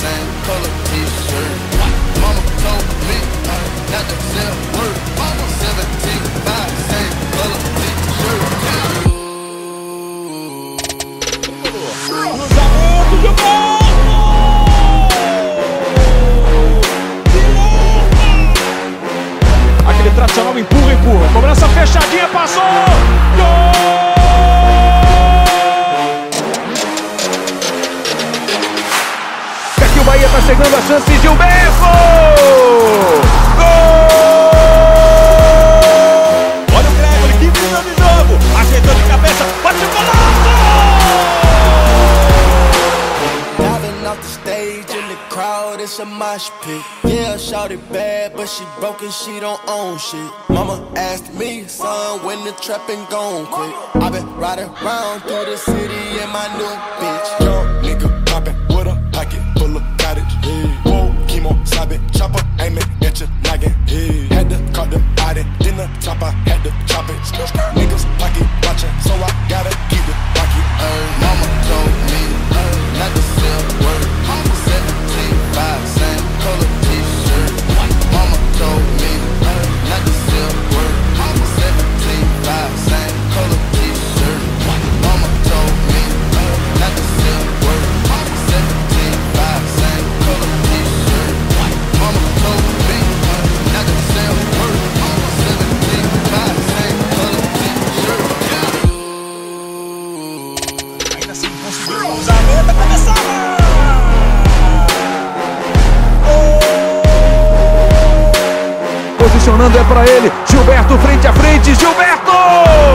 same color t-shirt. Mama told me not to sell word. Mama 17, five, same color t-shirt. Aquele tradicional empurra, empurra. Cobrança fechadinha, passou! Bahia tá chegando a chance, Gilberto! Gol! Olha o Gregory, que visão de jogo! Ajeitou de cabeça, bate o it's a mosh pit. Yeah, shouted bad, but she broke and she don't own shit. Mama asked me, son, when the trapping gon' quit. i been riding around through the city in my new bitch. Posicionando é pra ele, Gilberto frente a frente, Gilberto!